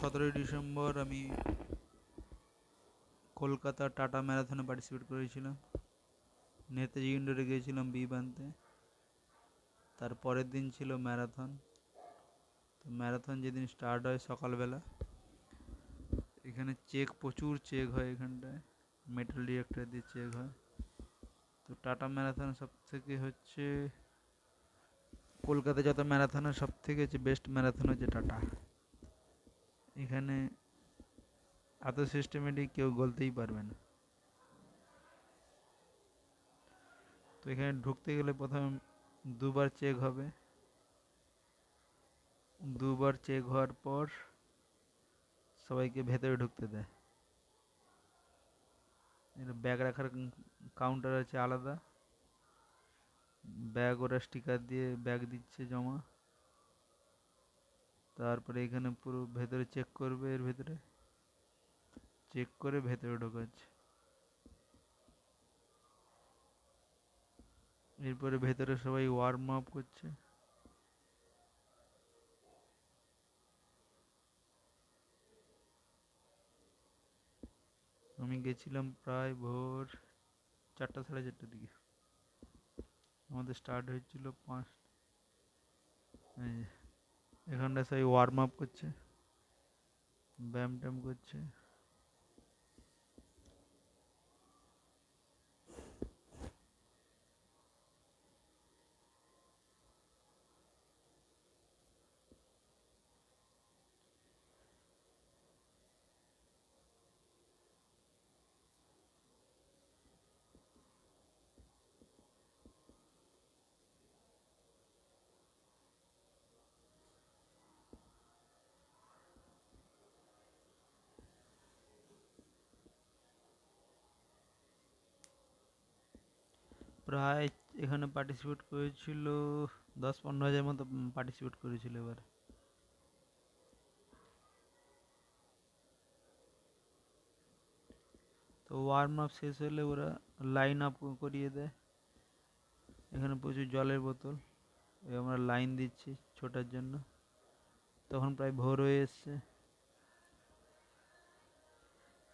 সতেরোই ডিসেম্বর আমি Kolkata tata ম্যারাথনে participate করেছিলাম। নেতাজি ইন্ডোরে গিয়েছিলাম বি বানতে। তার পরের দিন ছিল ম্যারাথন। তো ম্যারাথন যেদিন স্টার্ট হয় সকালবেলা, এখানে চেক প্রচুর চেক হয় এখানটায়। মেটাল ডিরেক্টর দিয়ে চেক হয়। তো টাটা ম্যারাথন সব থেকে হচ্ছে কলকাতায় যত ম্যারাথন হয় সব থেকে হচ্ছে বেস্ট ম্যারাথন হচ্ছে টাটা। এখানে এত সিস্টেমেটিক কেউ গলতেই পারবে না। তো এখানে ঢুকতে গেলে প্রথমে দুবার চেক হবে। দুবার চেক হওয়ার পর সবাইকে ভেতরে ঢুকতে দেয়। এটা ব্যাগ রাখার কাউন্টার আছে আলাদা। ব্যাগ ওরা স্টিকার দিয়ে ব্যাগ দিচ্ছে জমা। তারপরে এখানে পুরো ভেতরে চেক করবে এর ভেতরে? চেক করে ভেতরে ঢোকাচ্ছে এরপরে ভেতরে সবাই ওয়ার্ম আপ করছে। আমি গেছিলাম প্রায় ভোর চারটা সাড়ে চারটার দিকে। আমাদের স্টার্ট হয়েছিল পাঁচ এই যে, এখানটায় সবাই ওয়ার্ম আপ করছে ব্যায়াম ট্যাম করছে প্রায় এখানে পার্টিসিপেট করেছিল দশ পনেরো হাজার মতো পার্টিসিপেট করেছিল এবার। তো ওয়ার্ম আপ শেষ হলে ওরা লাইন আপ করিয়ে দেয়। এখানে প্রচুর জলের বোতল। আমরা লাইন দিচ্ছি ছোটার জন্য। তখন প্রায় ভোর হয়ে এসছে।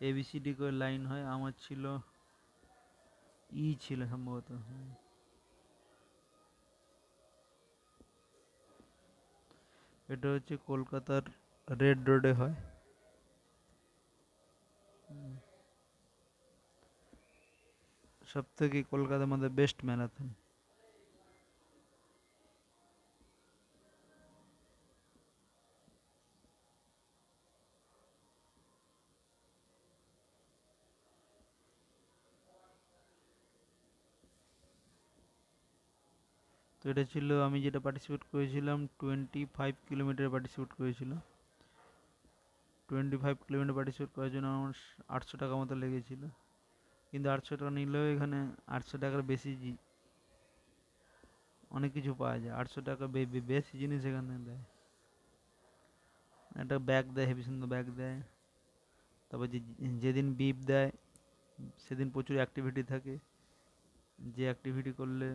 এবিসিডি করে লাইন হয়। আমার ছিল ই ছিল সম্ভবত এটা হচ্ছে কলকাতার রেড রোডে হয়। সব থেকে কলকাতার মধ্যে বেস্ট ম্যারাথন। এটা ছিল আমি যেটা পার্টিসিপেট করেছিলাম টোয়েন্টি ফাইভ কিলোমিটার পার্টিসিপেট করেছিলাম। টোয়েন্টি ফাইভ কিলোমিটার পার্টিসিপেট করার জন্য আমার আটশো টাকা মতো লেগেছিল। কিন্তু আটশো টাকা নিলেও এখানে আটশো টাকার বেশি অনেক কিছু পাওয়া যায়। আটশো টাকা বেশি জিনিস এখানে দেয়। একটা ব্যাগ দেয়, হেভি সুন্দর ব্যাগ দেয়। তারপর যে যেদিন বিপ দেয়, সেদিন প্রচুর অ্যাক্টিভিটি থাকে। যে অ্যাক্টিভিটি করলে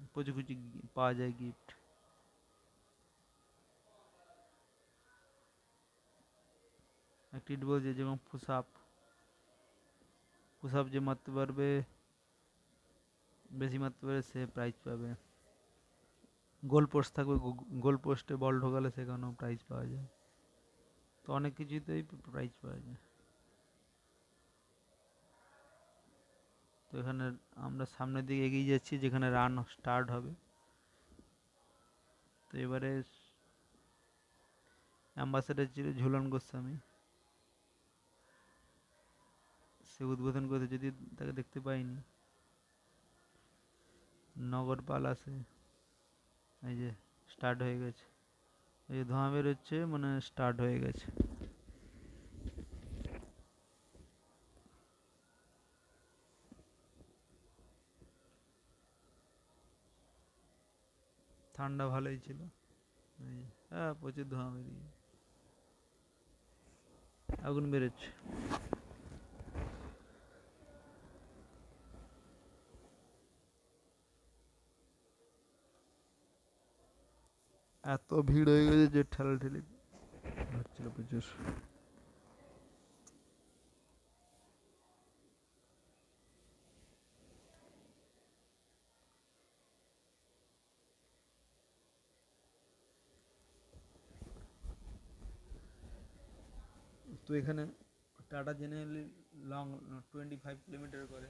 উম, প্রচুর কিছু গি- পাওয়া যায় গিফট অ্যাক্টিভিটি বলছে যেমন পুশ আপ পুশ আপ যে মারতে পারবে বেশি মারতে পারবে সে প্রাইজ পাবে গোল পোস্ট থাকবে গোল পোস্টে বল ঢোকালে সেখানেও প্রাইজ পাওয়া যায় তো অনেক কিছুতেই প্রাইজ পাওয়া যায় তো এখানে আমরা সামনের দিকে এগিয়ে যাচ্ছি, যেখানে রান স্টার্ট হবে। তো এবারে অ্যাম্বাসেডার ছিল ঝুলন গোস্বামী। সে উদ্বোধন করতে যদি তাকে দেখতে পাইনি। নগর পাল আছে, এই যে স্টার্ট হয়ে গেছে। এই ধোঁয়া বেরোচ্ছে মানে স্টার্ট হয়ে গেছে। ঠান্ডা ভালোই ছিল। হ্যাঁ প্রচুর ধোঁয়া বেরিয়ে। আগুন বেরোচ্ছে। এত ভিড় হয়ে গেছে যে ঠেলা ঠেলি হচ্ছিল প্রচুর। তো এখানে Tata generally long twenty five kilometre করে।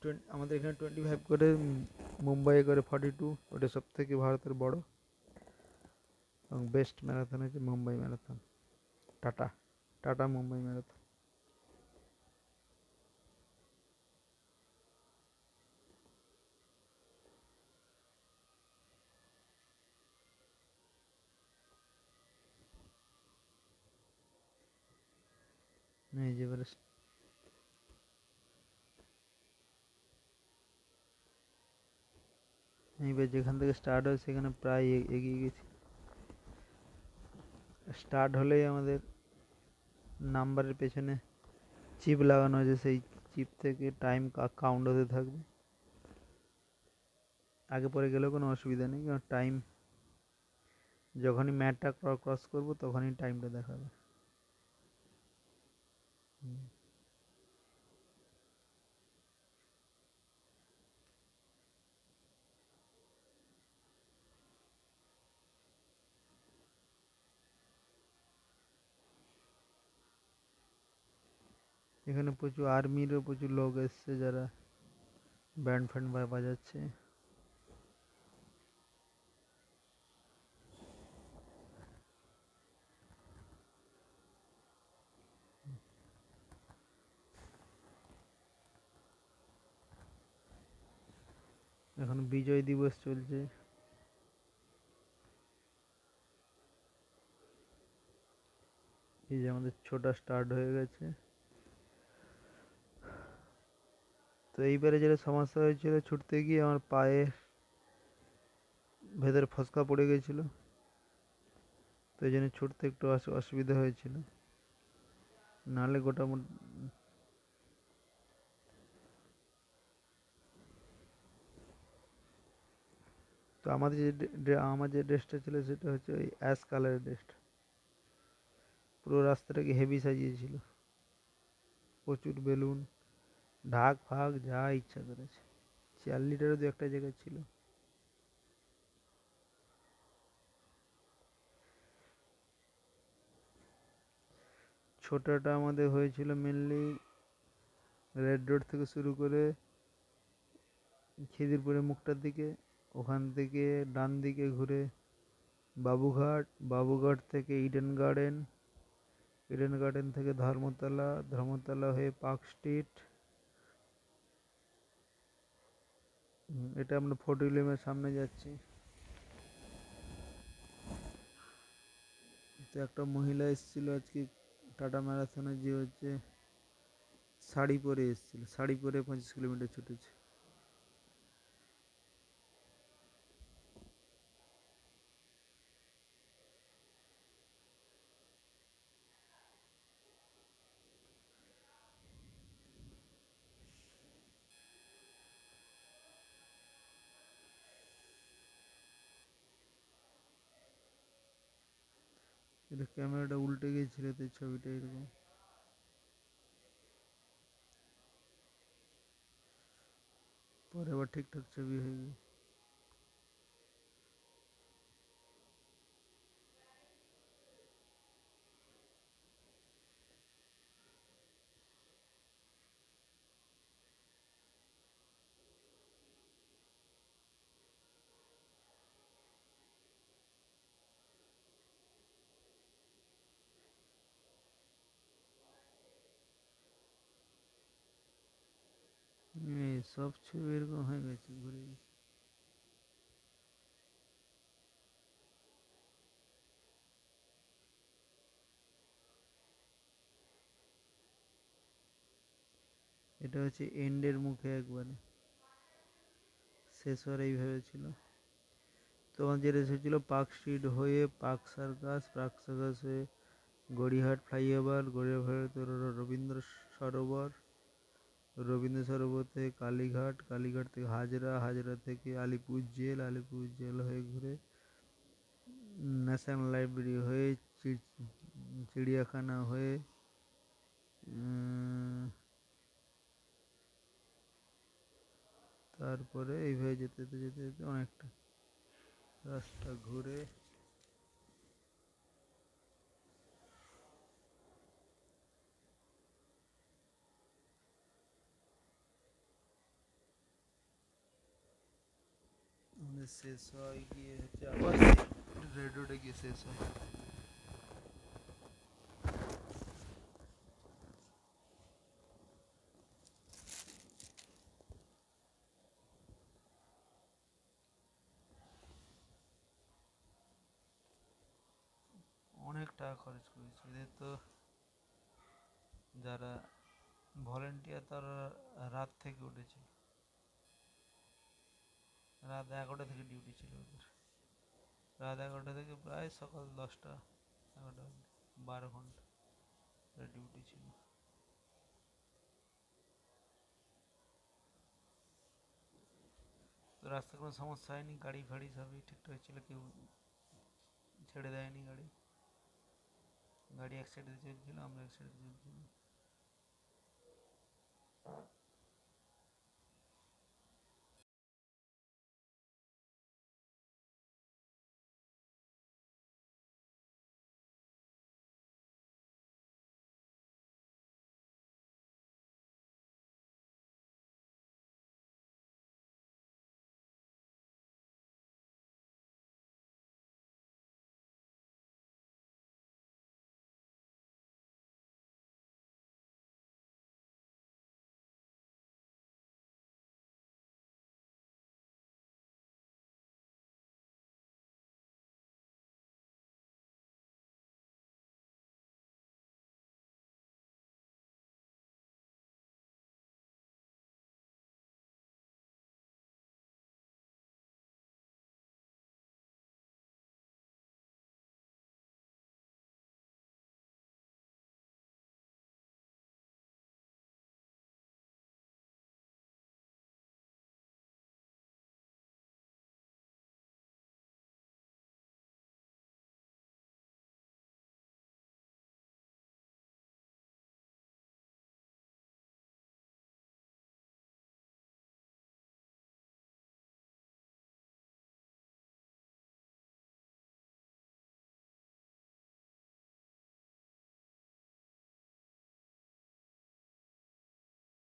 টোয়েন্টি আমাদের এখানে টোয়েন্টি ফাইভ করে উম, মুম্বাইয়ে করে ফর্টি টু ওটা সব থেকে ভারতের বড়। এবং বেস্ট ম্যারাথন হচ্ছে মুম্বাই ম্যারাথন টাটা টাটা মুম্বাই ম্যারাথন এইবার যেখান থেকে স্টার্ট হয়, সেখানে প্রায় এগিয়ে গেছি। স্টার্ট হলেই আমাদের নাম্বারের পেছনে চিপ লাগানো আছে, সেই চিপ থেকে টাইম কাউন্ট হতে থাকবে। আগে পরে গেলেও কোনো অসুবিধা নেই, কারণ টাইম যখনই ম্যাটটা ক্রস করব, তখনই টাইমটা দেখাবে। হুম। এখানে প্রচুর আর্মিরও প্রচুর লোক এসছে যারা ব্যান্ড ফ্যান্ড বা- বাজাচ্ছে এখন বিজয় দিবস চলছে। এই যে আমাদের ছোটা স্টার্ট হয়ে গেছে। তো এইবারে যেটা সমস্যা হয়েছিল, ছুটতে গিয়ে আমার পায়ে ভেতরে ফসকা পড়ে গেছিল। তো এই জন্য ছুটতে একটু অসু- অসুবিধা হয়েছিল। নাহলে গোটা মোট তো আমাদের যে আমার যে ড্রেসটা ছিল সেটা হচ্ছে ওই অ্যাশ কালারের ড্রেসটা। পুরো রাস্তাটাকে হেভি সাজিয়েছিল প্রচুর বেলুন, ঢাক, ফাক, যা ইচ্ছা করেছে। চার লিটারও দু একটা জায়গায় ছিল। ছোটাটা আমাদের হয়েছিল মেনলি রেড রোড থেকে শুরু করে খিদিরপুরের মুখটার দিকে। ওখান থেকে ডান দিকে ঘুরে বাবুঘাট বাবুঘাট থেকে ইডেন গার্ডেন ইডেন গার্ডেন থেকে ধর্মতলা ধর্মতলা হয়ে পার্ক স্ট্রিট এটা আমরা ফোর্ট উইলিয়ামের সামনে যাচ্ছি। তো একটা মহিলা এসেছিল আজকে টাটা ম্যারাথনে যে হচ্ছে শাড়ি পরে এসেছিল। শাড়ি পরে পঁচিশ কিলোমিটার ছুটেছে। ক্যামেরাটা উল্টে গিয়েছিল তো ছবিটা এরকম। পরে আবার ঠিকঠাক ছবি হয়ে গেছে এই সব ছবি এরকম হয়ে গেছে, ঘুরে গেছে। এটা হচ্ছে এন্ডের মুখে একবারে। শেষ হওয়ার এইভাবে ছিল। তখন যে রেস হয়েছিল পার্ক স্ট্রিট হয়ে, পার্ক সার্কাস পার্ক সার্কাস হয়ে গড়িয়াহাট ফ্লাইওভার গড়িয়াহাট রবীন্দ্র সরোবর রবীন্দ্র সরোবর থেকে কালীঘাট কালীঘাট থেকে হাজরা হাজরা থেকে আলিপুর জেল আলিপুর জেল হয়ে ঘুরে ন্যাশনাল লাইব্রেরি হয়ে চি- চিড়িয়াখানা হয়ে উম, তারপরে এইভাবে যেতে যেতে যেতে যেতে অনেকটা রাস্তা ঘুরে শেষ হয় গিয়ে হচ্ছে আবার রেড রোডে গিয়ে শেষ হয়। অনেক টাকা খরচ করেছি। এদের তো যারা ভলেন্টিয়ার তারা রাত থেকে উঠেছিল রাত এগারোটা থেকে ডিউটি ছিল ওদের রাত এগারোটা থেকে প্রায় সকাল দশটা এগারোটা অবধি বারো ঘন্টা ডিউটি ছিল তো রাস্তায় কোনো সমস্যা হয়নি গাড়ি ফাড়ি সবই ঠিকঠাক ছিল কেউ ছেড়ে দেয়নি গাড়ি গাড়ি এক সাইডে চলছিল আমরা এক সাইডে চলছিলাম